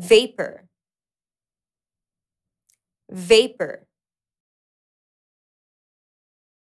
vapor, vapor,